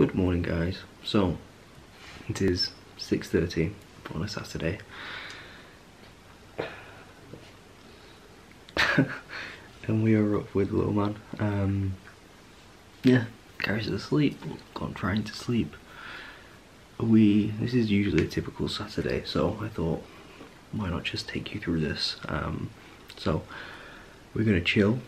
Good morning guys. So, it is 6.30 on a Saturday. and we are up with little man. Um, yeah, Gary's asleep, gone trying to sleep. We, this is usually a typical Saturday, so I thought, why not just take you through this? Um, so, we're gonna chill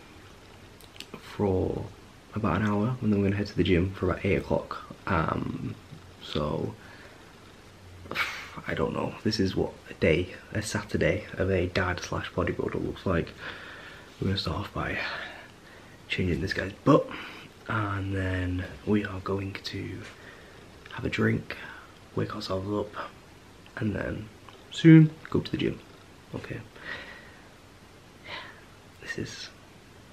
for about an hour and then we're gonna head to the gym for about eight o'clock. Um, so I don't know. This is what a day a Saturday of a dad slash bodybuilder looks like. We're gonna start off by changing this guy's butt and then we are going to have a drink wake ourselves up and then soon go to the gym. Okay. This is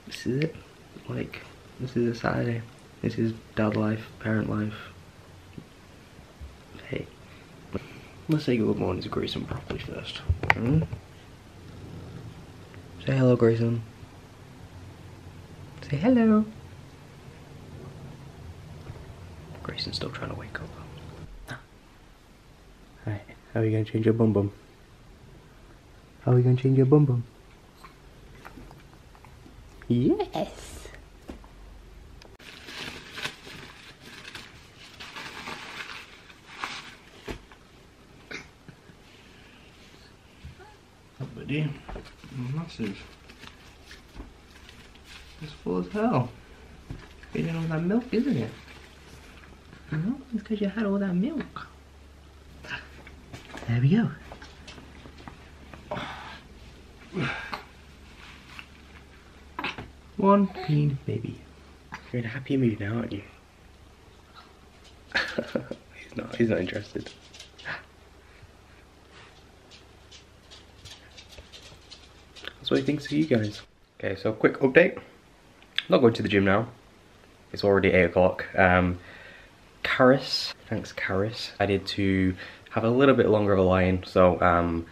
this is it. Like this is a Saturday. This is dad life, parent life. Hey. Let's say good morning to Grayson properly first. Hmm? Say hello, Grayson. Say hello. Grayson's still trying to wake up. Hi, how are you gonna change your bum bum? How are you gonna change your bum bum? Yes! Buddy. Oh, massive. It's full as hell. Feeding all that milk, isn't it? No, it's because you had all that milk. There we go. One clean baby. You're in a happy mood now, aren't you? he's not, he's not interested. What he thinks of you guys. Okay, so quick update. I'm not going to the gym now. It's already 8 o'clock. Um, Karis, thanks Karis, I did to have a little bit longer of a line. So um,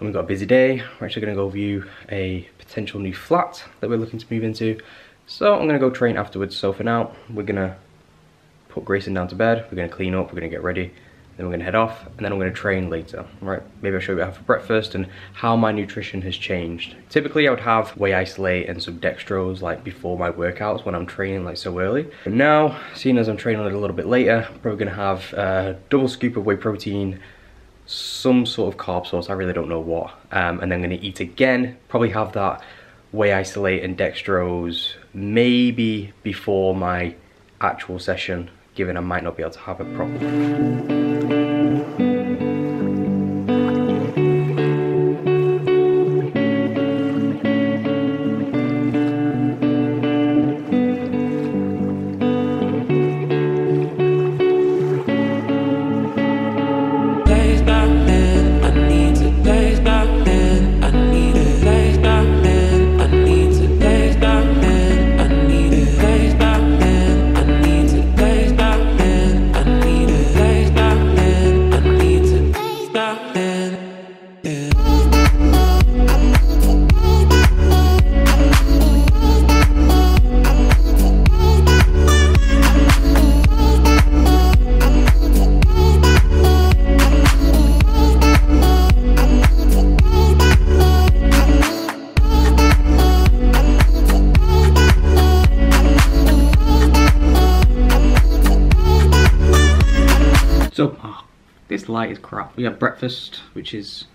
we've got a busy day. We're actually going to go view a potential new flat that we're looking to move into. So I'm going to go train afterwards. So for now, we're going to put Grayson down to bed. We're going to clean up. We're going to get ready then we're gonna head off and then I'm gonna train later, right? Maybe I'll show you what I have for breakfast and how my nutrition has changed. Typically I would have whey isolate and some dextrose like before my workouts when I'm training like so early. But now, seeing as I'm training a little bit later, I'm probably gonna have a double scoop of whey protein, some sort of carb source, I really don't know what. Um, and then I'm gonna eat again, probably have that whey isolate and dextrose maybe before my actual session given I might not be able to have it properly. Light is crap. We have breakfast, which is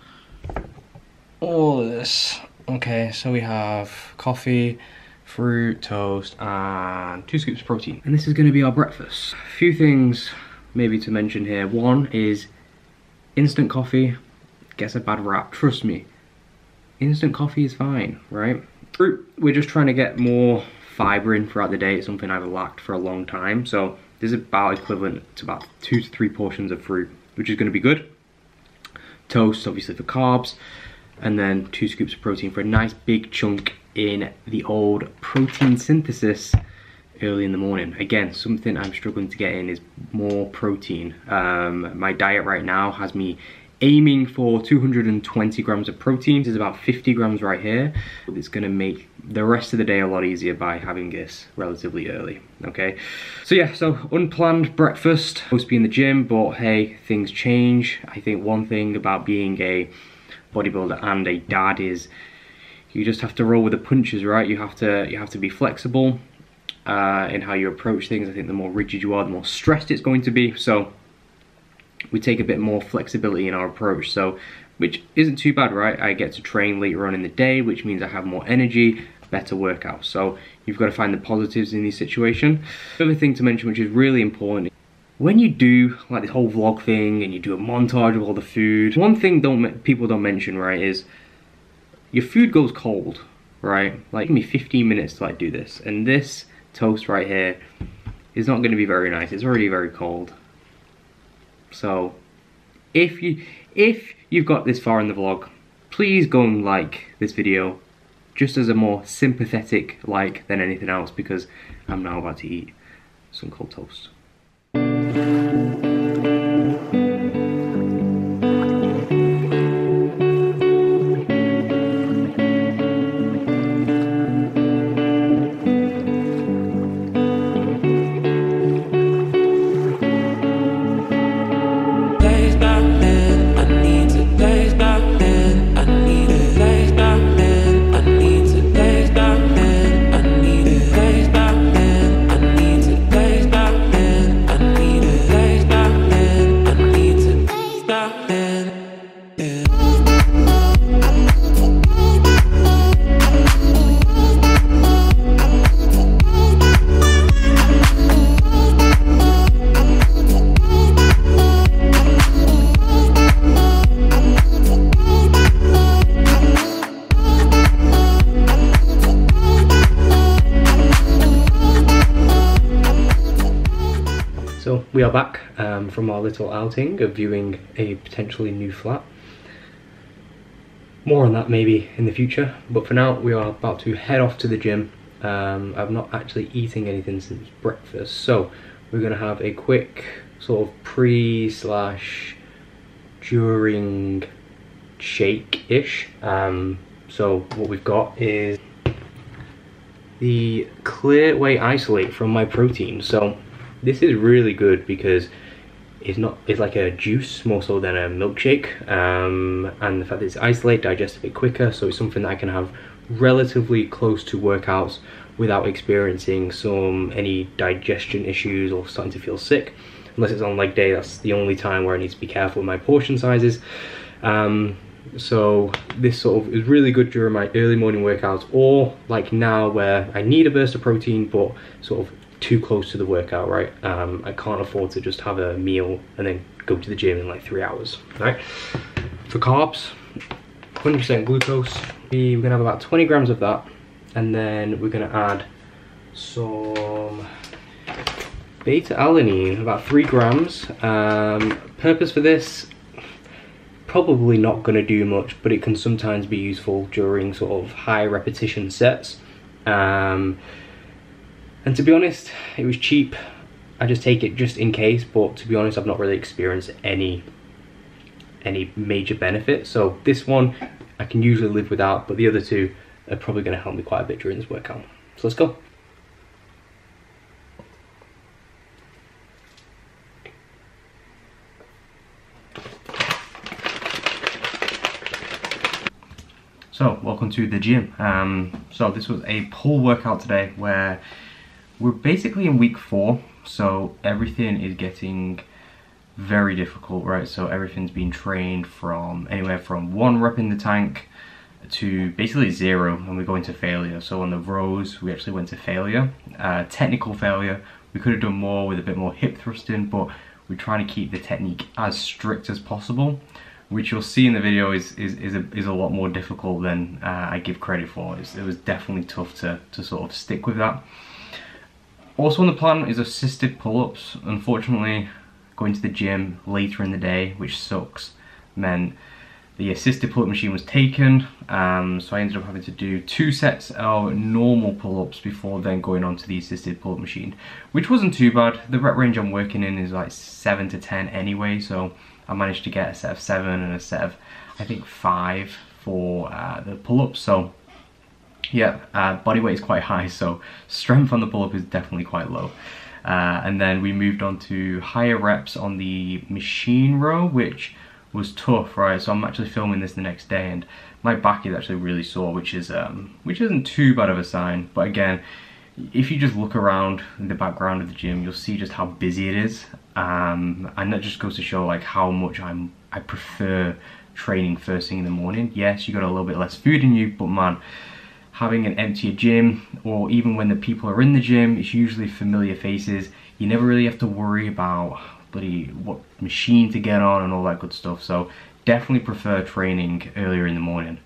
all of this. Okay, so we have coffee, fruit, toast, and two scoops of protein. And this is gonna be our breakfast. A few things maybe to mention here. One is instant coffee gets a bad rap, trust me. Instant coffee is fine, right? Fruit, we're just trying to get more fiber in throughout the day. It's something I've lacked for a long time. So this is about equivalent to about two to three portions of fruit which is going to be good. Toast, obviously for carbs, and then two scoops of protein for a nice big chunk in the old protein synthesis early in the morning. Again, something I'm struggling to get in is more protein. Um, my diet right now has me aiming for 220 grams of protein. is about 50 grams right here. It's gonna make the rest of the day a lot easier by having this relatively early, okay? So yeah, so unplanned breakfast, supposed to be in the gym, but hey, things change. I think one thing about being a bodybuilder and a dad is you just have to roll with the punches, right? You have to you have to be flexible uh, in how you approach things. I think the more rigid you are, the more stressed it's going to be. So we take a bit more flexibility in our approach. So, which isn't too bad, right? I get to train later on in the day, which means I have more energy, better workout. So you've got to find the positives in this situation. Another thing to mention, which is really important, when you do like this whole vlog thing and you do a montage of all the food, one thing don't people don't mention, right, is your food goes cold, right? Like give me 15 minutes to like do this, and this toast right here is not going to be very nice. It's already very cold. So if you if you've got this far in the vlog, please go and like this video just as a more sympathetic like than anything else because I'm now about to eat some cold toast. Are back um, from our little outing of viewing a potentially new flat. More on that maybe in the future, but for now we are about to head off to the gym. Um, I'm not actually eating anything since breakfast, so we're going to have a quick sort of pre slash during shake-ish. Um, so what we've got is the clear whey isolate from Myprotein. So this is really good because it's not it's like a juice more so than a milkshake um, and the fact that it's isolate digests a bit quicker so it's something that I can have relatively close to workouts without experiencing some any digestion issues or starting to feel sick. Unless it's on leg day that's the only time where I need to be careful with my portion sizes. Um, so this sort of is really good during my early morning workouts or like now where I need a burst of protein but sort of too close to the workout, right? Um, I can't afford to just have a meal and then go to the gym in like three hours, right? For carbs, 100% glucose, we're gonna have about 20 grams of that, and then we're gonna add some beta alanine, about three grams. Um, purpose for this, probably not gonna do much, but it can sometimes be useful during sort of high repetition sets. Um, and to be honest, it was cheap. I just take it just in case, but to be honest, I've not really experienced any any major benefit. So this one I can usually live without, but the other two are probably going to help me quite a bit during this workout. So let's go. So, welcome to the gym. Um, so this was a pull workout today where we're basically in week four, so everything is getting very difficult, right? So everything's been trained from anywhere from one rep in the tank to basically zero and we go into failure. So on the rows, we actually went to failure. Uh, technical failure, we could have done more with a bit more hip thrusting, but we're trying to keep the technique as strict as possible, which you'll see in the video is, is, is, a, is a lot more difficult than uh, I give credit for. It's, it was definitely tough to, to sort of stick with that. Also on the plan is assisted pull-ups. Unfortunately, going to the gym later in the day, which sucks, meant the assisted pull-up machine was taken, um, so I ended up having to do two sets of normal pull-ups before then going on to the assisted pull-up machine, which wasn't too bad. The rep range I'm working in is like 7 to 10 anyway, so I managed to get a set of seven and a set of, I think, five for uh, the pull-ups. So yeah, uh, body weight is quite high, so strength on the pull-up is definitely quite low. Uh, and then we moved on to higher reps on the machine row, which was tough, right? So I'm actually filming this the next day, and my back is actually really sore, which is um, which isn't too bad of a sign. But again, if you just look around the background of the gym, you'll see just how busy it is, um, and that just goes to show like how much I'm I prefer training first thing in the morning. Yes, you got a little bit less food in you, but man, having an emptier gym, or even when the people are in the gym, it's usually familiar faces. You never really have to worry about bloody what machine to get on and all that good stuff. So definitely prefer training earlier in the morning.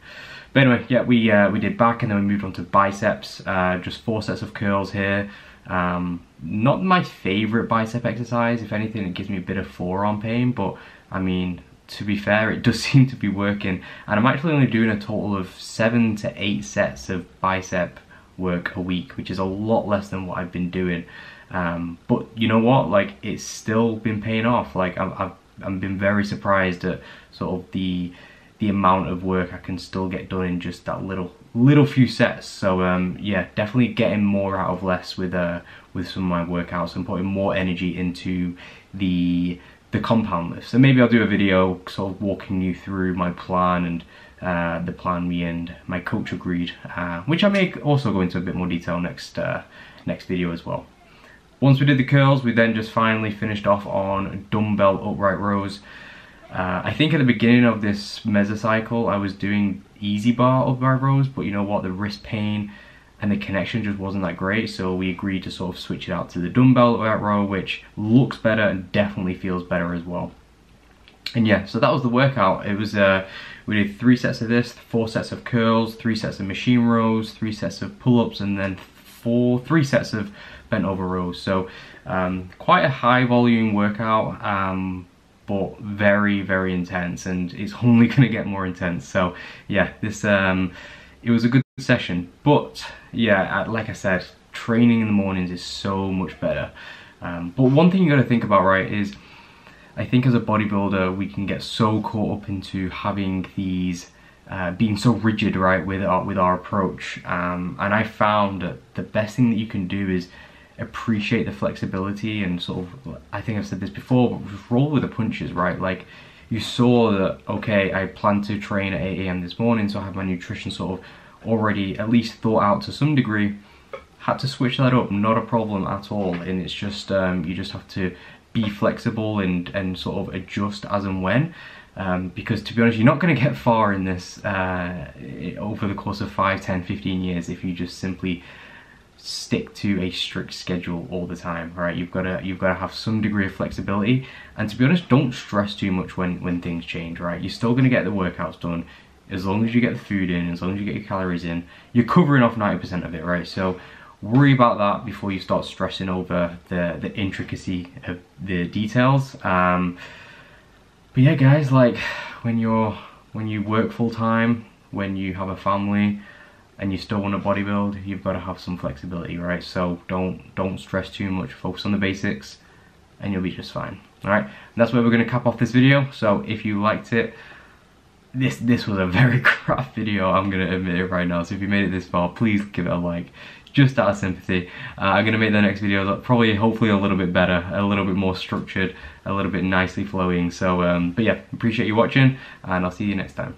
But anyway, yeah, we uh, we did back and then we moved on to biceps. Uh, just four sets of curls here. Um, not my favorite bicep exercise. If anything, it gives me a bit of forearm pain. But I mean, to be fair, it does seem to be working. And I'm actually only doing a total of seven to eight sets of bicep work a week, which is a lot less than what I've been doing. Um, but you know what? Like, it's still been paying off. Like, I've, I've, I've been very surprised at sort of the the amount of work I can still get done in just that little little few sets. So um, yeah, definitely getting more out of less with uh, with some of my workouts and putting more energy into the the compound lift. So maybe I'll do a video sort of walking you through my plan and uh, the plan me and my coach agreed, uh, which I may also go into a bit more detail next uh, next video as well. Once we did the curls, we then just finally finished off on dumbbell upright rows. Uh, I think at the beginning of this mesocycle, I was doing EZ bar upright rows, but you know what, the wrist pain and the connection just wasn't that great, so we agreed to sort of switch it out to the dumbbell row, which looks better and definitely feels better as well. And yeah, so that was the workout. It was, uh, we did three sets of this, four sets of curls, three sets of machine rows, three sets of pull-ups, and then four, three sets of bent over rows. So um, quite a high volume workout. Um, but very very intense and it's only going to get more intense so yeah this um it was a good session but yeah like i said training in the mornings is so much better um, but one thing you got to think about right is i think as a bodybuilder we can get so caught up into having these uh, being so rigid right with our with our approach um, and i found that the best thing that you can do is appreciate the flexibility and sort of I think I've said this before but just roll with the punches right like you saw that okay I plan to train at 8 a.m. this morning so I have my nutrition sort of already at least thought out to some degree had to switch that up not a problem at all. And it's just um, you just have to be flexible and and sort of adjust as and when. Um, because to be honest you're not going to get far in this uh, over the course of 5 10 15 years if you just simply stick to a strict schedule all the time right? You've got to you've got to have some degree of flexibility. And to be honest don't stress too much when when things change right? You're still going to get the workouts done as long as you get the food in as long as you get your calories in you're covering off 90% of it right so worry about that before you start stressing over the the intricacy of the details um but yeah guys like when you're when you work full time when you have a family and you still want to bodybuild, you've got to have some flexibility, right? So don't don't stress too much, focus on the basics, and you'll be just fine. Alright, that's where we're going to cap off this video. So if you liked it, this this was a very crap video, I'm to admit it right now. So if you made it this far, please give it a like, just out of sympathy. Uh, I'm to make the next video probably, hopefully a little bit better, a little bit more structured, a little bit nicely flowing. So, um, but yeah, appreciate you watching, and I'll see you next time.